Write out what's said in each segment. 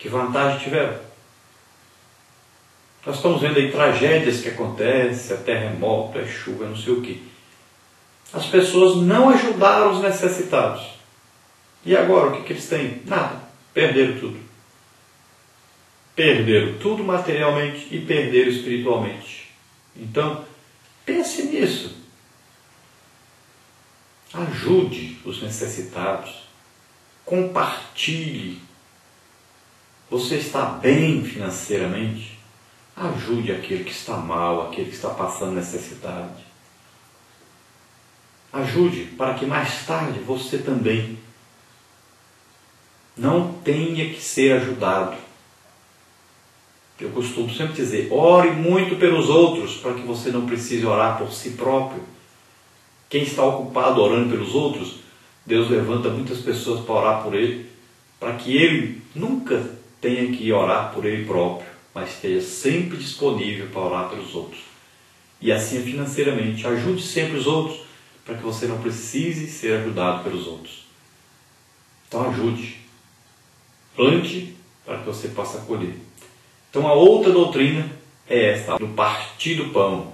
Que vantagem tiveram? Nós estamos vendo aí tragédias que acontecem, é terremoto, é chuva, não sei o que. As pessoas não ajudaram os necessitados. E agora o que, que eles têm? Nada. Perderam tudo. Perderam tudo materialmente e perderam espiritualmente. Então, pense nisso. Ajude os necessitados. Compartilhe. Você está bem financeiramente? Ajude aquele que está mal, aquele que está passando necessidade. Ajude para que mais tarde você também não tenha que ser ajudado. Eu costumo sempre dizer: ore muito pelos outros para que você não precise orar por si próprio. Quem está ocupado orando pelos outros, Deus levanta muitas pessoas para orar por ele, para que ele nunca tenha que orar por ele próprio, mas esteja sempre disponível para orar pelos outros. E assim financeiramente, ajude sempre os outros, para que você não precise ser ajudado pelos outros. Então ajude, plante para que você possa colher. Então a outra doutrina é esta, do partir do pão.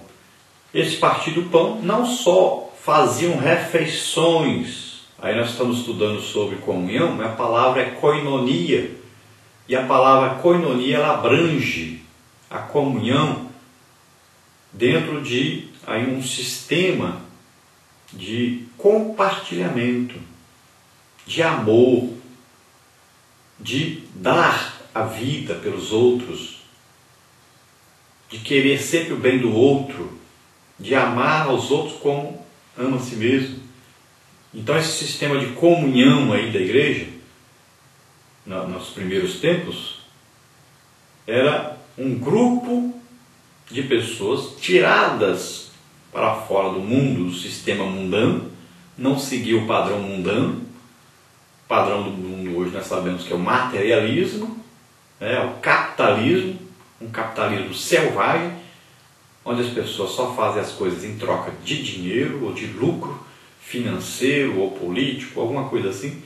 Esse partir do pão não só faziam refeições. Aí nós estamos estudando sobre comunhão, mas a palavra é koinonia. E a palavra koinonia ela abrange a comunhão dentro de aí um sistema de compartilhamento, de amor, de dar a vida pelos outros, de querer sempre o bem do outro, de amar aos outros como ama a si mesmo. Então esse sistema de comunhão aí da igreja, nos primeiros tempos, era um grupo de pessoas tiradas para fora do mundo, do sistema mundano, não seguia o padrão mundano. O padrão do mundo hoje nós sabemos que é o materialismo, é o capitalismo, um capitalismo selvagem, onde as pessoas só fazem as coisas em troca de dinheiro ou de lucro financeiro ou político, alguma coisa assim,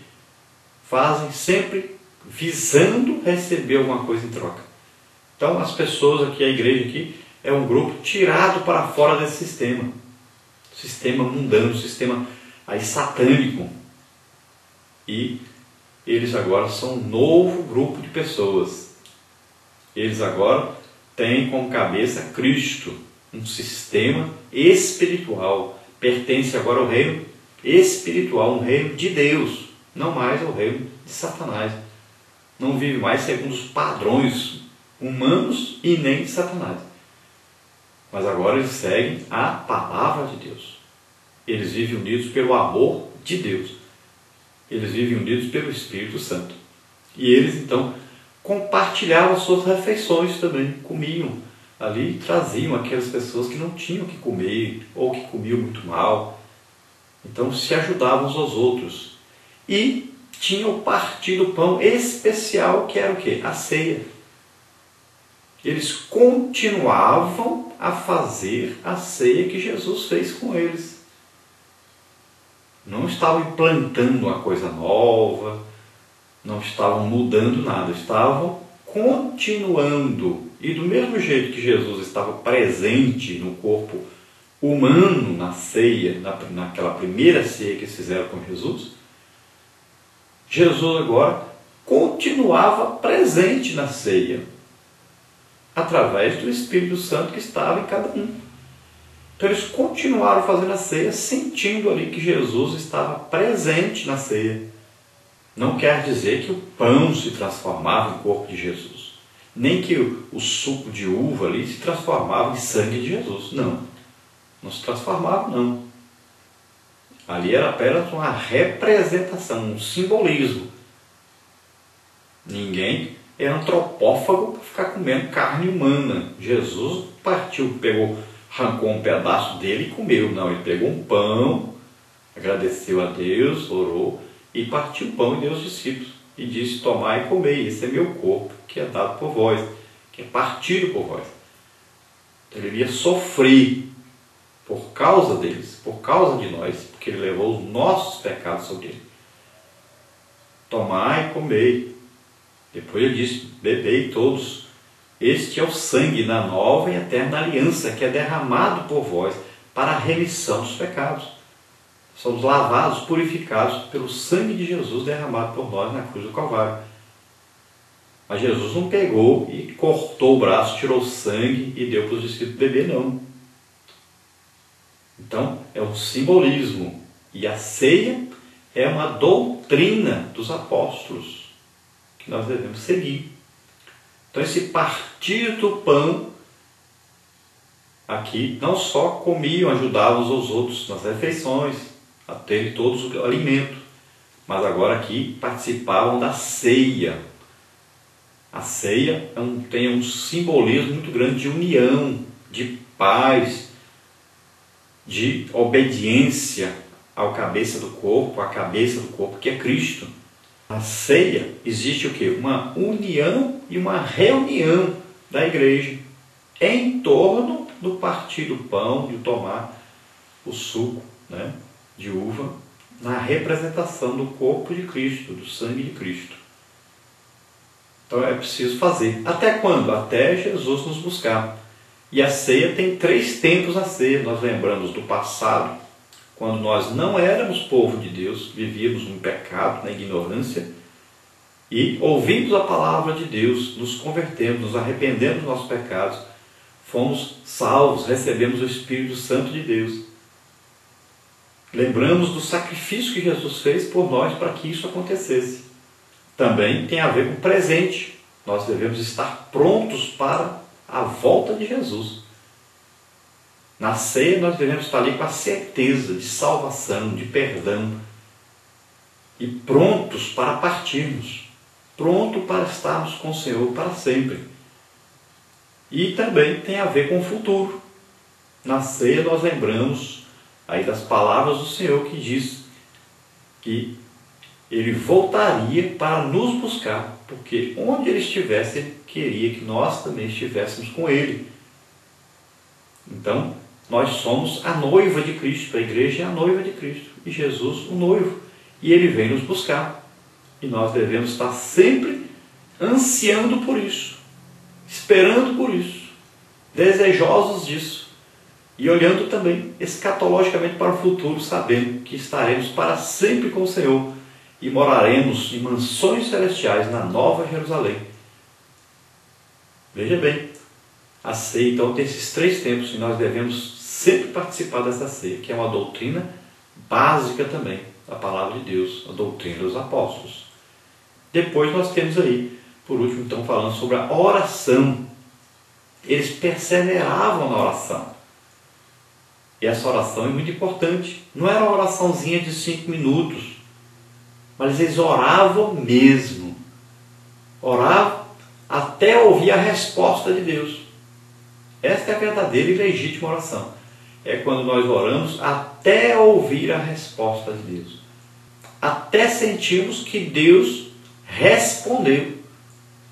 fazem sempre visando receber alguma coisa em troca. Então as pessoas aqui, a igreja aqui, é um grupo tirado para fora desse sistema. Sistema mundano, sistema aí satânico. E eles agora são um novo grupo de pessoas. Eles agora têm como cabeça Cristo um sistema espiritual. Pertence agora ao reino espiritual, um reino de Deus, não mais ao reino de Satanás. Não vive mais segundo os padrões humanos e nem de Satanás. Mas agora eles seguem a palavra de Deus. Eles vivem unidos pelo amor de Deus. Eles vivem unidos pelo Espírito Santo. E eles então compartilhavam suas refeições também, comiam ali traziam aquelas pessoas que não tinham que comer ou que comiam muito mal. Então se ajudavam uns aos outros. E tinha o partido pão especial que era o que? A ceia. Eles continuavam a fazer a ceia que Jesus fez com eles. Não estavam implantando uma coisa nova, não estavam mudando nada, estavam continuando e do mesmo jeito que Jesus estava presente no corpo humano na ceia, na, naquela primeira ceia que eles fizeram com Jesus, Jesus agora continuava presente na ceia, através do Espírito Santo que estava em cada um. Então eles continuaram fazendo a ceia, sentindo ali que Jesus estava presente na ceia. Não quer dizer que o pão se transformava em corpo de Jesus nem que o, suco de uva ali se transformava em sangue de Jesus. Não. Não se transformava, não. Ali era apenas uma representação, um simbolismo. Ninguém era antropófago para ficar comendo carne humana. Jesus partiu, pegou, arrancou um pedaço dele e comeu. Não, ele pegou um pão, agradeceu a Deus, orou e partiu o pão e deu aos discípulos e disse: Tomai e comei, esse é meu corpo, que é dado por vós, que é partido por vós. Então, ele iria sofrer por causa deles, por causa de nós, porque ele levou os nossos pecados sobre ele. Tomai e comei. Depois ele diz: Bebei todos. Este é o sangue da nova e eterna aliança que é derramado por vós para a remissão dos pecados. Somos lavados, purificados pelo sangue de Jesus derramado por nós na cruz do Calvário. Mas Jesus não pegou e cortou o braço, tirou o sangue e deu para os discípulos beber, não. Então, é um simbolismo. E a ceia é uma doutrina dos apóstolos que nós devemos seguir. Então, esse partir do pão, aqui, não só comiam, ajudavam aos outros nas refeições, a ter todos o alimento, mas agora aqui participavam da ceia. A ceia é um, tem um simbolismo muito grande de união, de paz, de obediência ao cabeça do corpo, à cabeça do corpo que é Cristo. Na ceia existe o que? Uma união e uma reunião da igreja em torno do partir do pão e tomar o suco né, de uva na representação do corpo de Cristo, do sangue de Cristo. Então é preciso fazer. Até quando? Até Jesus nos buscar. E a ceia tem três tempos a ser. Nós lembramos do passado, quando nós não éramos povo de Deus, vivíamos no pecado, na ignorância, e ouvimos a palavra de Deus, nos convertemos, nos arrependemos dos nossos pecados, fomos salvos, recebemos o Espírito Santo de Deus. Lembramos do sacrifício que Jesus fez por nós para que isso acontecesse. Também tem a ver com o presente. Nós devemos estar prontos para a volta de Jesus. Na ceia nós devemos estar ali com a certeza de salvação, de perdão e prontos para partirmos, pronto para estarmos com o Senhor para sempre. E também tem a ver com o futuro. Na ceia nós lembramos aí das palavras do Senhor que diz que ele voltaria para nos buscar, porque onde ele estivesse, ele queria que nós também estivéssemos com ele. Então, nós somos a noiva de Cristo, a igreja é a noiva de Cristo e Jesus o noivo. E ele vem nos buscar. E nós devemos estar sempre ansiando por isso, esperando por isso, desejosos disso. E olhando também escatologicamente para o futuro, sabendo que estaremos para sempre com o Senhor e moraremos em mansões celestiais na Nova Jerusalém. Veja bem, a ceia então tem esses três tempos e nós devemos sempre participar dessa ceia, que é uma doutrina básica também da palavra de Deus, a doutrina dos apóstolos. Depois nós temos aí, por último, então, falando sobre a oração. Eles perseveravam na oração. E essa oração é muito importante. Não era uma oraçãozinha de cinco minutos, mas eles oravam mesmo. Oravam até ouvir a resposta de Deus. Esta é a verdadeira e legítima oração é quando nós oramos até ouvir a resposta de Deus. Até sentirmos que Deus respondeu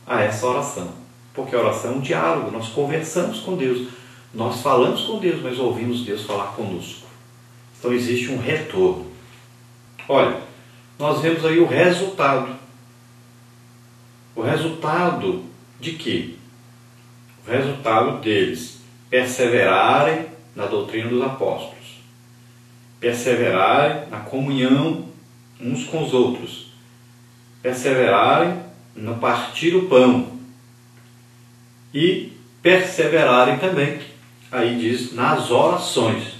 a essa oração. Porque a oração é um diálogo, nós conversamos com Deus, nós falamos com Deus, mas ouvimos Deus falar conosco. Então existe um retorno. Olha, nós vemos aí o resultado. O resultado de quê? O resultado deles perseverarem na doutrina dos apóstolos, perseverarem na comunhão uns com os outros, perseverarem no partir o pão e perseverarem também, aí diz, nas orações.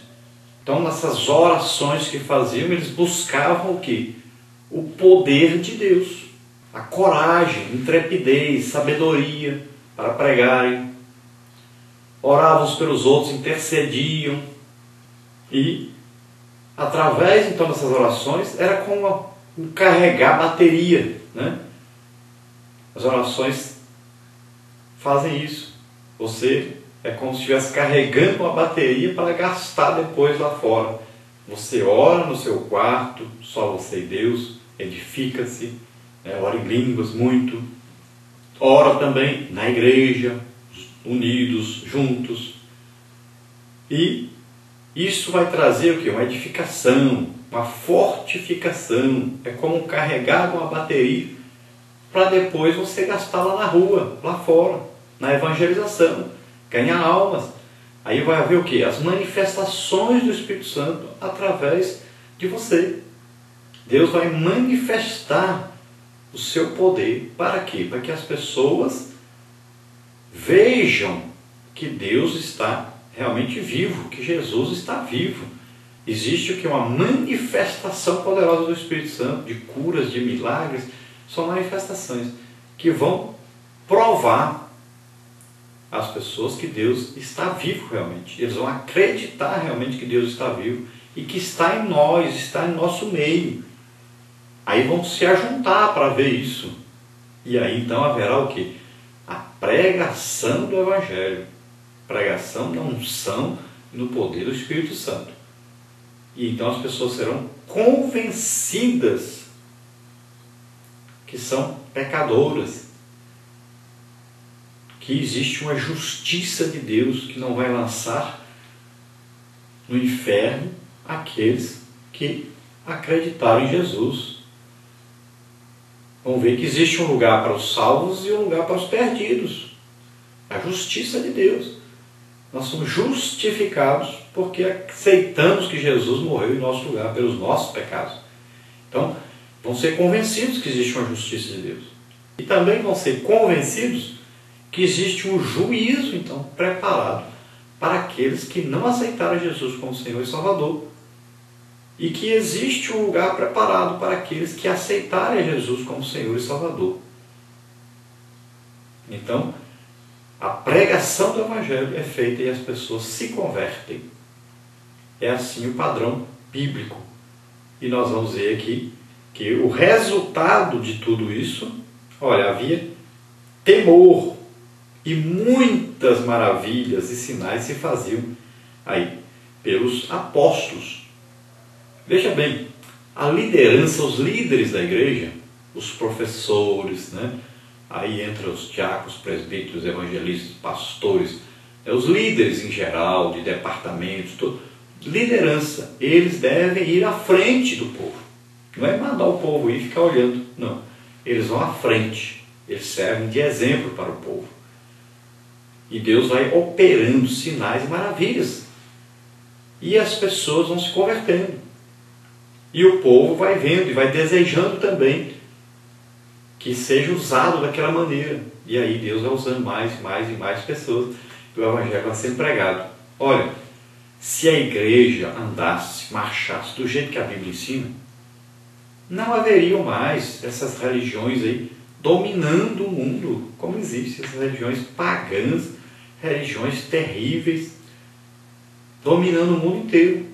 Então, nessas orações que faziam, eles buscavam o que? O poder de Deus, a coragem, intrepidez, sabedoria para pregarem, oravam uns pelos outros, intercediam e através então dessas orações era como um carregar bateria, né? As orações fazem isso. Você é como se estivesse carregando uma bateria para gastar depois lá fora. Você ora no seu quarto, só você e Deus, edifica-se, né? ora em línguas muito, ora também na igreja, unidos, juntos. E isso vai trazer o que? Uma edificação, uma fortificação. É como carregar uma bateria para depois você gastar lá na rua, lá fora, na evangelização, ganhar almas. Aí vai haver o que? As manifestações do Espírito Santo através de você. Deus vai manifestar o seu poder para quê? Para que as pessoas vejam que Deus está realmente vivo, que Jesus está vivo. Existe o que? Uma manifestação poderosa do Espírito Santo, de curas, de milagres, são manifestações que vão provar às pessoas que Deus está vivo realmente. Eles vão acreditar realmente que Deus está vivo e que está em nós, está em nosso meio. Aí vão se ajuntar para ver isso. E aí então haverá o que? A pregação do Evangelho. Pregação da unção no poder do Espírito Santo. E então as pessoas serão convencidas que são pecadoras, que existe uma justiça de Deus que não vai lançar no inferno aqueles que acreditaram em Jesus. Vão ver que existe um lugar para os salvos e um lugar para os perdidos. A justiça de Deus. Nós somos justificados porque aceitamos que Jesus morreu em nosso lugar pelos nossos pecados. Então, vão ser convencidos que existe uma justiça de Deus. E também vão ser convencidos que existe um juízo, então, preparado para aqueles que não aceitaram Jesus como Senhor e Salvador. E que existe um lugar preparado para aqueles que aceitarem Jesus como Senhor e Salvador. Então, a pregação do Evangelho é feita e as pessoas se convertem. É assim o padrão bíblico. E nós vamos ver aqui que o resultado de tudo isso, olha, havia temor e muitas maravilhas e sinais se faziam aí pelos apóstolos. Veja bem, a liderança, os líderes da igreja, os professores, né? aí entra os diáconos, presbíteros, evangelistas, pastores, né? os líderes em geral, de departamentos, todo, liderança, eles devem ir à frente do povo. Não é mandar o povo ir ficar olhando, não. Eles vão à frente, eles servem de exemplo para o povo. E Deus vai operando sinais e maravilhas. E as pessoas vão se convertendo. E o povo vai vendo e vai desejando também que seja usado daquela maneira. E aí Deus vai usando mais, mais e mais pessoas. E o Evangelho vai sendo pregado. Olha, se a igreja andasse, marchasse do jeito que a Bíblia ensina, não haveriam mais essas religiões aí dominando o mundo, como existem essas religiões pagãs, religiões terríveis, dominando o mundo inteiro.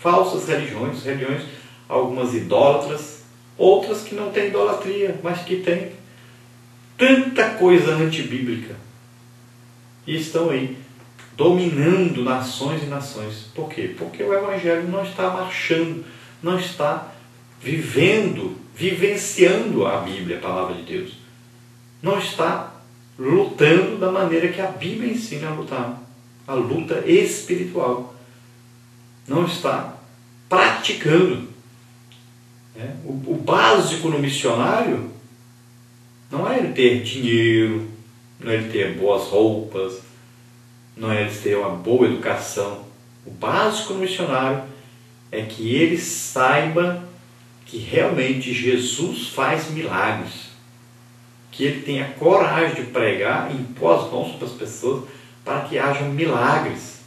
Falsas religiões, religiões, algumas idólatras, outras que não têm idolatria, mas que têm tanta coisa antibíblica. E estão aí, dominando nações e nações. Por quê? Porque o Evangelho não está marchando, não está vivendo, vivenciando a Bíblia, a palavra de Deus. Não está lutando da maneira que a Bíblia ensina a lutar. A luta espiritual. Não está praticando. É, o, o básico no missionário não é ele ter dinheiro, não é ele ter boas roupas, não é ele ter uma boa educação. O básico no missionário é que ele saiba que realmente Jesus faz milagres, que ele tenha coragem de pregar e impor as mãos para as pessoas para que hajam milagres,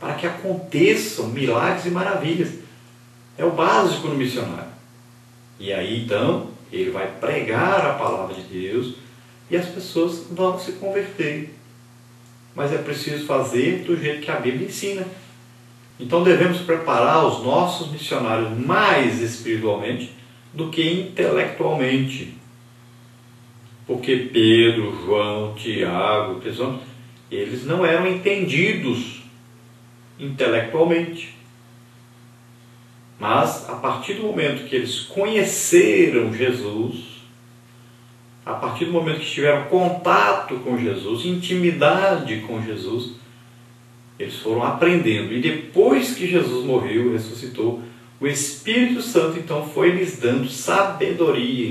para que aconteçam milagres e maravilhas. É o básico no missionário. E aí então ele vai pregar a palavra de Deus e as pessoas vão se converter. Mas é preciso fazer do jeito que a Bíblia ensina. Então devemos preparar os nossos missionários mais espiritualmente do que intelectualmente. Porque Pedro, João, Tiago, eles não eram entendidos intelectualmente. Mas a partir do momento que eles conheceram Jesus, a partir do momento que tiveram contato com Jesus, intimidade com Jesus, eles foram aprendendo. E depois que Jesus morreu, ressuscitou, o Espírito Santo então foi lhes dando sabedoria